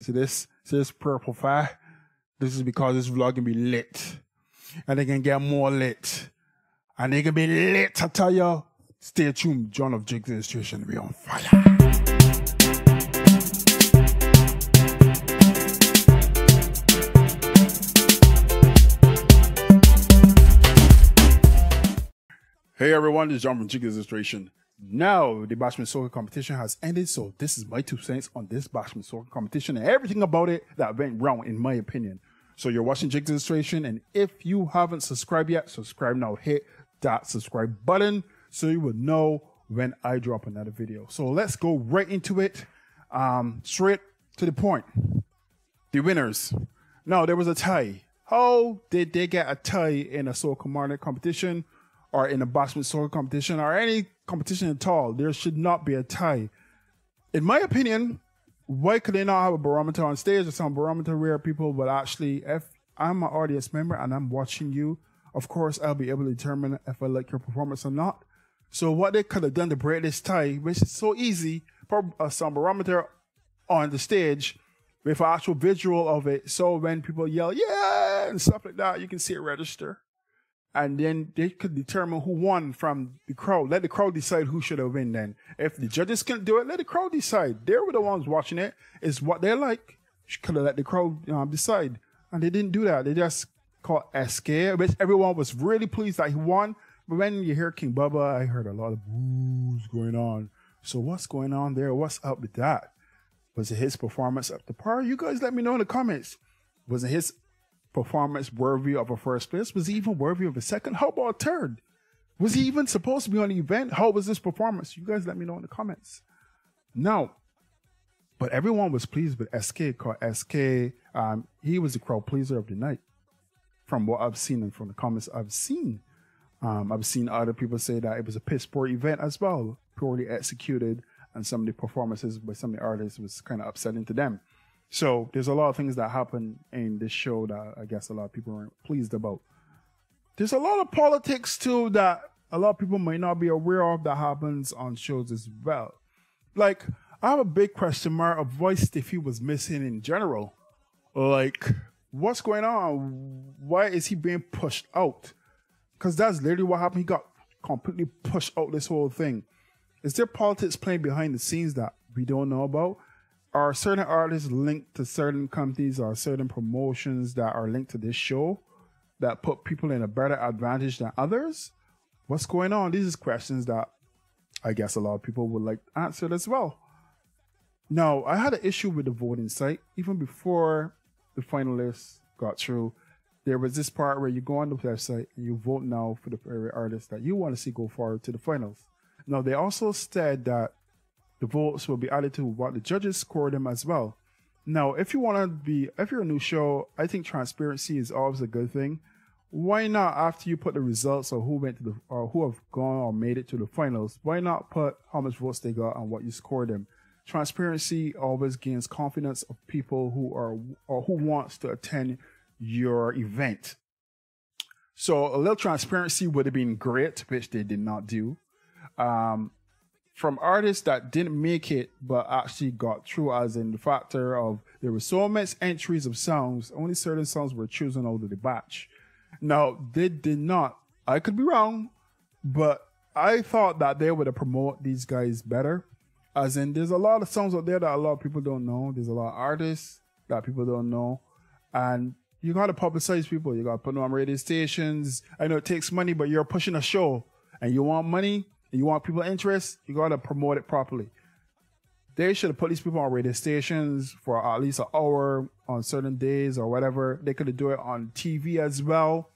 See this? See this purple fire? This is because this vlog can be lit. And they can get more lit. And they can be lit, I tell you. Stay tuned. John of Jiggs Illustration be on fire. Hey everyone, this is John from Jiggs Illustration. Now the Bashment Soca competition has ended, so this is my two cents on this Bashment Soca competition and everything about it that went wrong, in my opinion. So you're watching Jiggs Illustration, and if you haven't subscribed yet, subscribe now. Hit that subscribe button so you will know when I drop another video. So let's go right into it, um, straight to the point. The winners. Now there was a tie. How did they get a tie in a Soca Monarch competition? Or in a Bashment soca competition or any competition at all, there should not be a tie. In my opinion, why could they not have a barometer on stage or some barometer where people will actually, if I'm an audience member and I'm watching you, of course I'll be able to determine if I like your performance or not. So what they could have done to break this tie, which is so easy, put uh, some barometer on the stage with an actual visual of it. So when people yell, yeah, and stuff like that, you can see it register and then they could determine who won from the crowd. Let the crowd decide who should have won. Then, if the judges can't do it, let the crowd decide. They were the ones watching it. It's what they like. Could have let the crowd decide, and they didn't do that. They just called SK, which everyone was really pleased that he won. But when you hear King Bubba, I heard a lot of boos going on. So what's going on there? What's up with that? Was it his performance up to par? You guys let me know in the comments. Was it his performance worthy of a first place? Was he even worthy of a second? How about a third? Was he even supposed to be on the event? How was this performance? You guys let me know in the comments. Now, but everyone was pleased with SK called SK. Um, he was the crowd pleaser of the night from what I've seen and from the comments I've seen. Um, I've seen other people say that it was a piss poor event as well, poorly executed, and some of the performances by some of the artists was kind of upsetting to them. So there's a lot of things that happen in this show that I guess a lot of people aren't pleased about. There's a lot of politics too that a lot of people might not be aware of that happens on shows as well. Like I have a big question mark of why Stiffy was missing in general. Like what's going on? Why is he being pushed out? Because that's literally what happened. He got completely pushed out this whole thing. Is there politics playing behind the scenes that we don't know about? Are certain artists linked to certain companies or certain promotions that are linked to this show that put people in a better advantage than others? What's going on? These are questions that I guess a lot of people would like answered as well. Now, I had an issue with the voting site even before the finalists got through. There was this part where you go on the website and you vote now for the favorite artist that you want to see go forward to the finals. Now, they also said that the votes will be added to what the judges score them as well. Now, if you want to be, if you're a new show, I think transparency is always a good thing. Why not, after you put the results of who went to the, or who have gone or made it to the finals, why not put how much votes they got and what you scored them? Transparency always gains confidence of people who are, or who wants to attend your event. So a little transparency would have been great, which they did not do. Um, from artists that didn't make it but actually got through as in the factor of there were so much entries of songs only certain songs were chosen out of the batch. Now they did not. I could be wrong but i thought that they would have promote these guys better. As in there's a lot of songs out there that a lot of people don't know. There's a lot of artists that people don't know. And you gotta publicize people. You gotta put them on radio stations. I know it takes money but you're pushing a show and you want money you want people interest, you gotta promote it properly. They should have put these people on radio stations for at least an hour on certain days or whatever. They could do it on TV as well.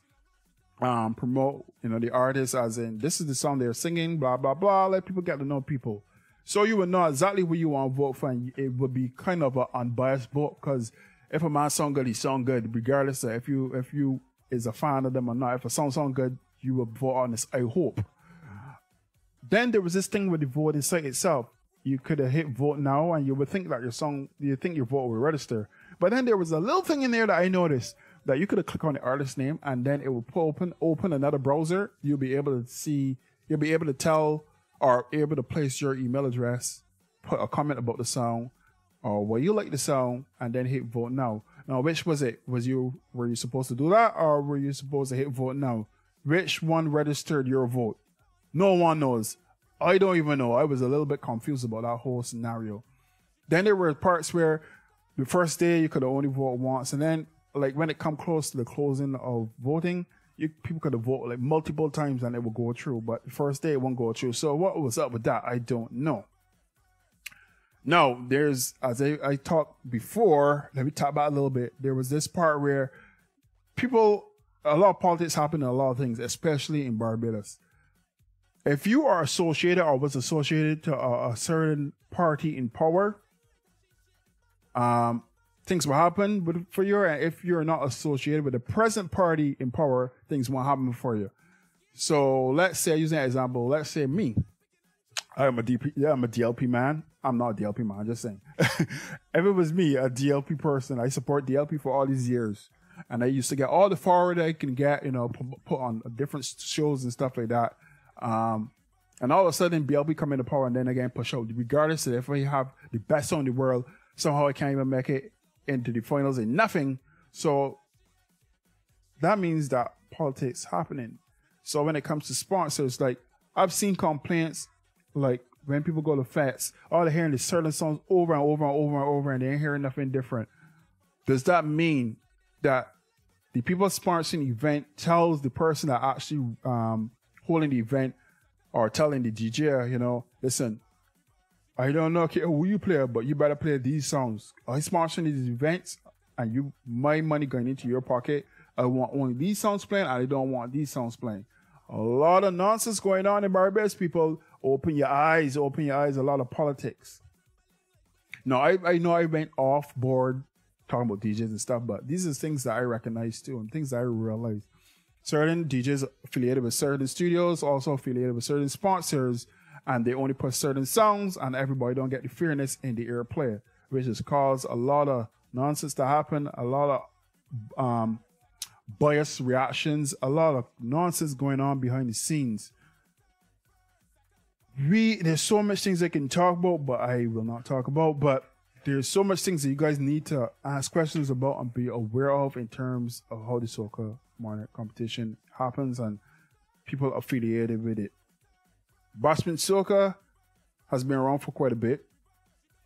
Um, promote, you know, the artists as in this is the song they're singing, blah blah blah. Let people get to know people, so you will know exactly what you want to vote for, and it would be kind of an unbiased vote. Because if a man song good, he song good, regardless of if you if you is a fan of them or not. If a song song good, you will vote on this. I hope. Then there was this thing with the site itself. You could have hit vote now and you would think that your song, you think your vote would register. But then there was a little thing in there that I noticed that you could have clicked on the artist name and then it will open, open another browser. You'll be able to see, you'll be able to tell or able to place your email address, put a comment about the song, or well, you like the song and then hit vote now. Now, which was it? Was you were you supposed to do that, or were you supposed to hit vote now? Which one registered your vote? No one knows. I don't even know. I was a little bit confused about that whole scenario. Then there were parts where the first day you could only vote once, and then like when it come close to the closing of voting, you, people could have voted like multiple times and it would go through. But the first day it won't go through. So what was up with that? I don't know. Now there's as I, I talked before. Let me talk about a little bit. There was this part where people, a lot of politics happen in a lot of things, especially in Barbados if you are associated or was associated to a, a certain party in power, um, things will happen but for you. And if you're not associated with the present party in power, things won't happen for you. So let's say, using an example, let's say me. I'm a DP, yeah, I'm a DLP man. I'm not a DLP man, I'm just saying. if it was me, a DLP person, I support DLP for all these years. And I used to get all the forward I can get, you know, put on different shows and stuff like that. Um, and all of a sudden, BLP come into power and then again push out. Regardless of if we have the best song in the world, somehow I can't even make it into the finals and nothing. So that means that politics happening. So when it comes to sponsors, like I've seen complaints like when people go to fetes, all they're hearing is certain songs over and over and over and over and they ain't hearing nothing different. Does that mean that the people sponsoring the event tells the person that actually um, holding the event or telling the DJ, you know, listen, I don't know who you play, but you better play these songs. I'm sponsoring these events and you my money going into your pocket. I want only these songs playing and I don't want these songs playing. A lot of nonsense going on in Barbados, people. Open your eyes, open your eyes, a lot of politics. No, I, I know I went off board talking about DJs and stuff, but these are things that I recognize too and things that I realize certain DJs affiliated with certain studios, also affiliated with certain sponsors, and they only put certain songs, and everybody don't get the fairness in the airplay, which has caused a lot of nonsense to happen, a lot of um, biased reactions, a lot of nonsense going on behind the scenes. We there's so much things I can talk about, but I will not talk about. But there's so much things that you guys need to ask questions about and be aware of in terms of how the soca Monarch competition happens and people affiliated with it. Bashment Soca has been around for quite a bit,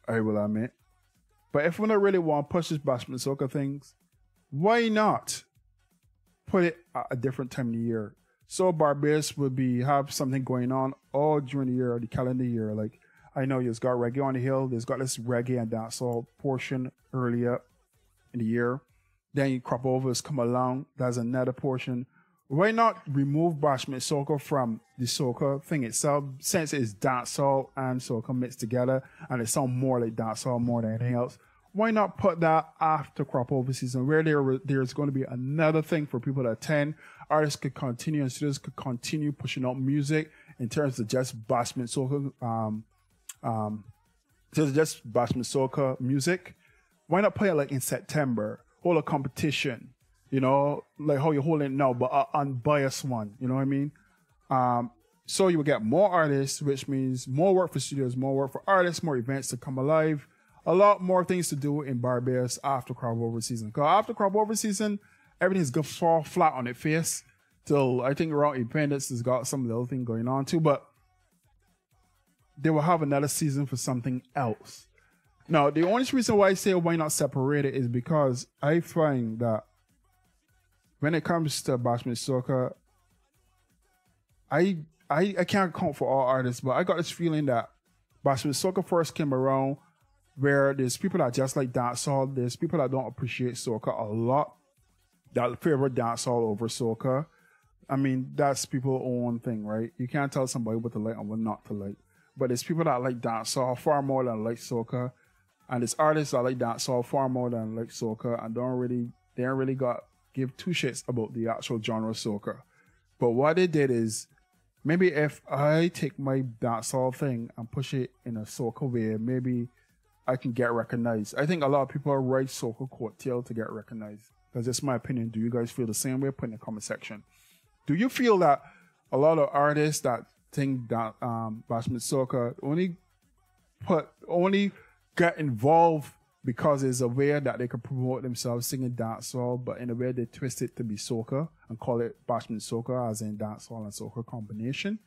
I will admit. But if we don't really want to push this Bashment Soca things, why not put it at a different time of the year? So Barbados would be have something going on all during the year, the calendar year. Like I know you've got reggae on the hill, there's got this reggae and dancehall portion earlier in the year. Then crop overs come along. There's another portion. Why not remove Bashment Soca from the soca thing itself, since it's dancehall and soca mixed together, and it sounds more like dancehall more than anything else? Why not put that after crop over season, where there there's going to be another thing for people to attend? Artists could continue and studios could continue pushing out music in terms of just Bashment Soca, um, um, just Bashment Soca music. Why not play it like in September? Hold a competition, you know, like how you're holding now, but an unbiased one. You know what I mean? Um, so you will get more artists, which means more work for studios, more work for artists, more events to come alive, a lot more things to do in Barbados after crop over season. Because after crop over season, everything's gonna fall flat on its face. Till I think around Independence has got some little thing going on too, but they will have another season for something else. Now, the only reason why I say why not separate it is because I find that when it comes to Bashment Soca, I I I can't count for all artists, but I got this feeling that Bashment Soca first came around where there's people that just like dancehall, there's people that don't appreciate soca a lot, that favor dancehall over soca. I mean, that's people's own thing, right? You can't tell somebody what to like and what not to like. But there's people that like dancehall far more than like soca. And it's artists I like dancehall far more than like soca and don't really they don't really got give two shits about the actual genre of soca. But what they did is maybe if I take my dancehall thing and push it in a soca way, maybe I can get recognized. I think a lot of people write soca coattail to get recognized. That's just my opinion. Do you guys feel the same way? Put in the comment section. Do you feel that a lot of artists that think that um Bashment Soca only put only get involved because it's a way that they can promote themselves singing dancehall, but in a way they twist it to be soca and call it bashment soca, as in dancehall and soca combination.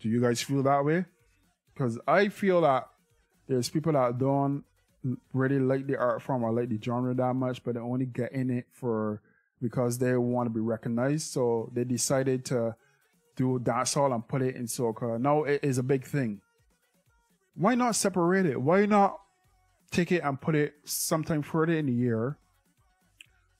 Do you guys feel that way? Because I feel that there's people that don't really like the art form or like the genre that much, but they only get in it for because they want to be recognized. So they decided to do dancehall and put it in soca. Now it is a big thing. Why not separate it? Why not take it and put it sometime further in the year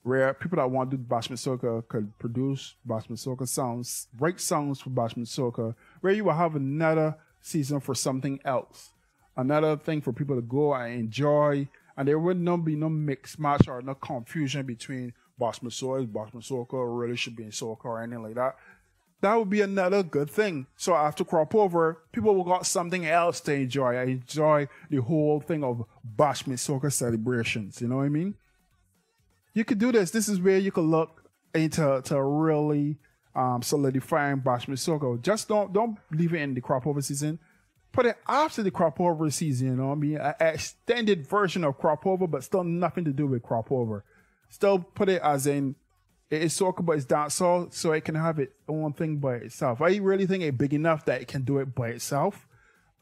where people that want to do bashment soca could produce bashment soca songs, write songs for bashment soca, where you will have another season for something else, another thing for people to go and enjoy, and there would not be no mix match or no confusion between soca, or really should be in soca or anything like that that would be another good thing. So after crop over, people will got something else to enjoy. I enjoy the whole thing of Bashment Soca celebrations. You know what I mean? You could do this. This is where you could look into to really um, solidifying Bashment Soca. Just don't don't leave it in the crop over season. Put it after the crop over season. You know what I mean? An extended version of crop over, but still nothing to do with crop over. Still put it as in it is soca, but it's dancehall, so it can have its own thing by itself. I really think it's big enough that it can do it by itself.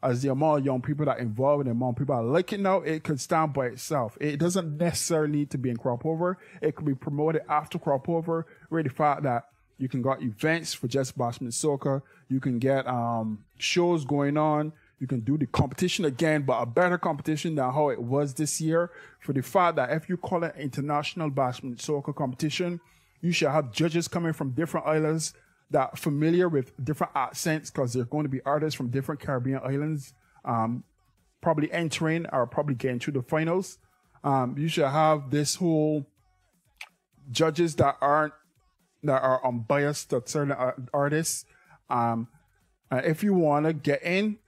As the amount of young people that involved and the amount of people that like it now, it could stand by itself. It doesn't necessarily need to be in crop over. It could be promoted after crop over. Really, the fact that you can get events for just Bashment soca, You can get um, shows going on. You can do the competition again, but a better competition than how it was this year. For the fact that if you call it international Bashment soca competition, you should have judges coming from different islands that are familiar with different accents because they're going to be artists from different Caribbean islands, um, probably entering or probably getting to the finals. Um, you should have this whole judges that aren't that are unbiased to certain artists. Um, if you want to get in,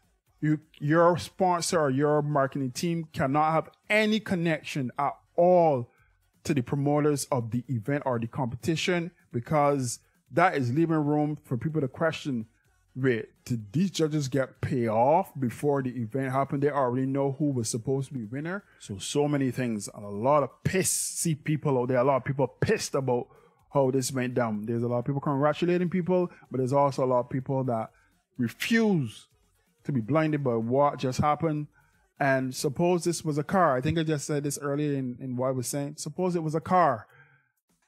you your sponsor or your marketing team cannot have any connection at all to the promoters of the event or the competition because that is leaving room for people to question wait, did these judges get paid off before the event happened? They already know who was supposed to be winner. So, so many things and a lot of pissy people out there. A lot of people pissed about how this went down. There's a lot of people congratulating people, but there's also a lot of people that refuse to be blinded by what just happened and suppose this was a car. I think I just said this earlier in, in what I was saying. Suppose it was a car.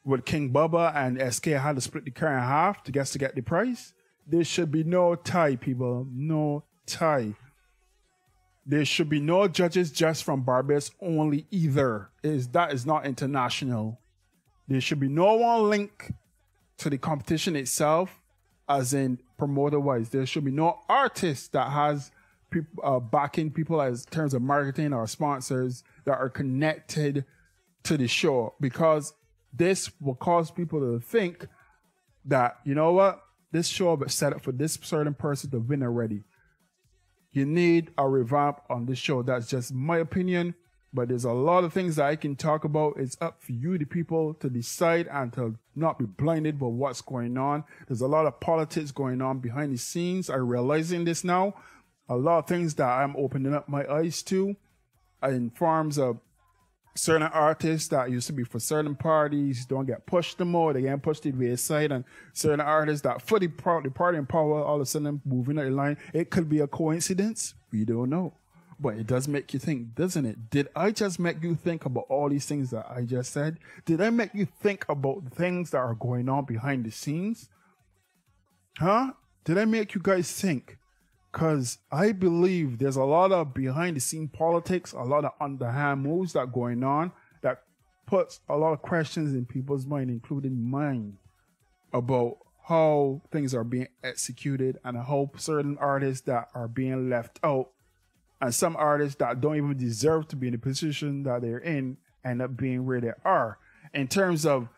Would King Bubba and SK had to split the car in half to get to get the price? There should be no tie, people. No tie. There should be no judges just from Barbados only either. Is that is not international. There should be no one link to the competition itself, as in promoter wise. There should be no artist that has people uh, backing people as terms of marketing or sponsors that are connected to the show because this will cause people to think that you know what this show is set up for this certain person to win already. You need a revamp on this show. That's just my opinion. But there's a lot of things that I can talk about. It's up for you, the people, to decide and to not be blinded by what's going on. There's a lot of politics going on behind the scenes. I'm realizing this now a lot of things that I'm opening up my eyes to in forms of certain artists that used to be for certain parties don't get pushed no more. They get pushed to the side, and certain artists that fully part the party in power all of a sudden moving out the line. It could be a coincidence. We don't know. But it does make you think, doesn't it? Did I just make you think about all these things that I just said? Did I make you think about the things that are going on behind the scenes? Huh? Did I make you guys think? Because I believe there's a lot of behind the scene politics, a lot of underhand moves that going on that puts a lot of questions in people's mind, including mine, about how things are being executed and how certain artists that are being left out and some artists that don't even deserve to be in the position that they're in end up being where they are. In terms of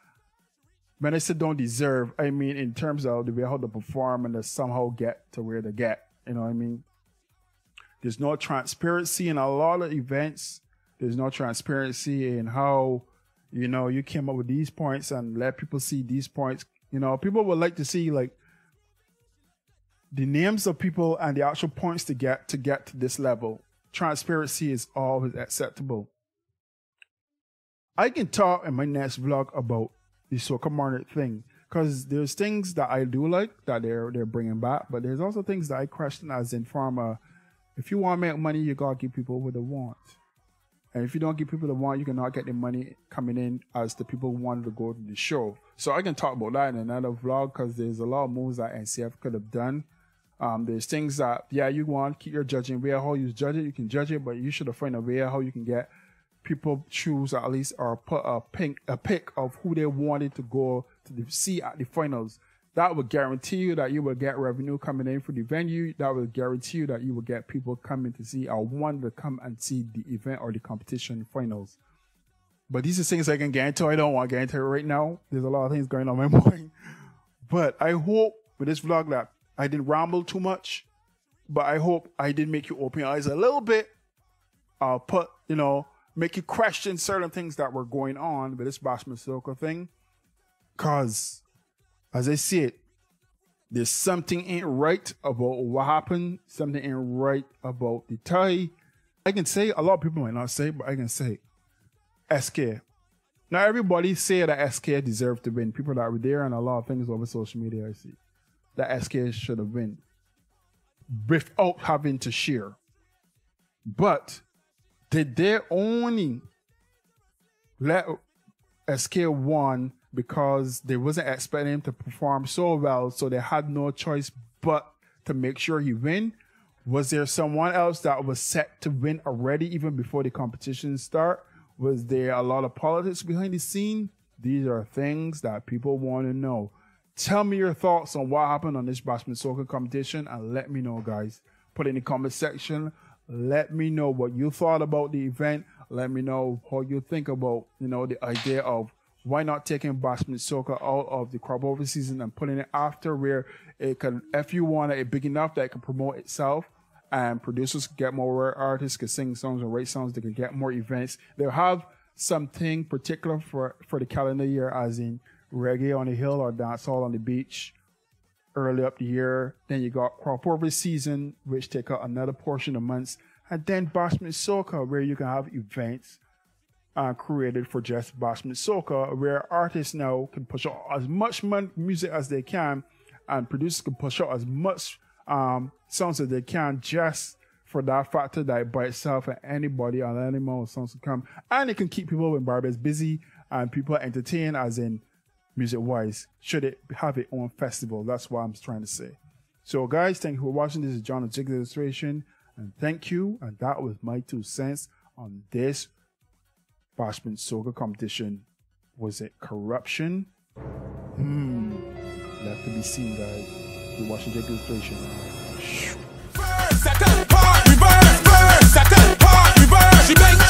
when I say don't deserve, I mean in terms of the way how they perform and they somehow get to where they get. You know what I mean? There's no transparency in a lot of events. There's no transparency in how, you know, you came up with these points and let people see these points. You know, people would like to see like the names of people and the actual points to get to get to this level transparency is always acceptable. I can talk in my next vlog about the Soca Market thing because there's things that I do like that they're they're bringing back, but there's also things that I question as in pharma. If you want to make money, you gotta give people what they want. And if you don't give people the want, you cannot get the money coming in as the people wanted to go to the show. So I can talk about that in another vlog because there's a lot of moves that NCF could have done. Um, there's things that, yeah, you want, keep your judging way how you judge it, you can judge it, but you should have found a way how you can get people choose at least or put a pick, a pick of who they wanted to go to the, see at the finals that will guarantee you that you will get revenue coming in for the venue. That will guarantee you that you will get people coming to see or want to come and see the event or the competition finals. But these are things I can guarantee. I don't want to it right now. There's a lot of things going on in my mind. But I hope with this vlog that I didn't ramble too much. But I hope I did make you open your eyes a little bit. I'll put, you know, make you question certain things that were going on with this Bashment Soca thing. Cause as I see it, there's something ain't right about what happened, something ain't right about the tie. I can say, a lot of people might not say, but I can say, SK. Now everybody say that SK deserved to win. People that were there and a lot of things over social media I see. That SK should have win. Without having to share. But did they only let SK one because they wasn't expecting him to perform so well, so they had no choice but to make sure he win. Was there someone else that was set to win already even before the competition start? Was there a lot of politics behind the scene? These are things that people want to know. Tell me your thoughts on what happened on this Bashment Soca competition and let me know, guys. Put in the comment section. Let me know what you thought about the event. Let me know how you think about, you know, the idea of why not taking Bashment Soca out of the crop over season and putting it after where it can, if you want it big enough that it can promote itself and producers get more rare artists can sing songs and write songs, they can get more events. They'll have something particular for, for the calendar year, as in reggae on the hill or dancehall on the beach early up the year. Then you got crop over season, which take up another portion of months. And then Bashment Soca, where you can have events uh, created for just Bashment Soca, where artists now can push out as much music as they can, and producers can push out as much um, songs as they can just for that factor that by itself and anybody any more songs to come. And it can keep people in Barbados busy and people entertained as in music wise. Should it have its own festival? That's what I'm trying to say. So guys, thank you for watching. This is John of Jig Illustration and thank you. And that was my two cents on this Bashment Soca competition. Was it corruption? Hmm. Left to be seen, guys. The Washington watching First, second, part, reverse, first, second, part, reverse. She bang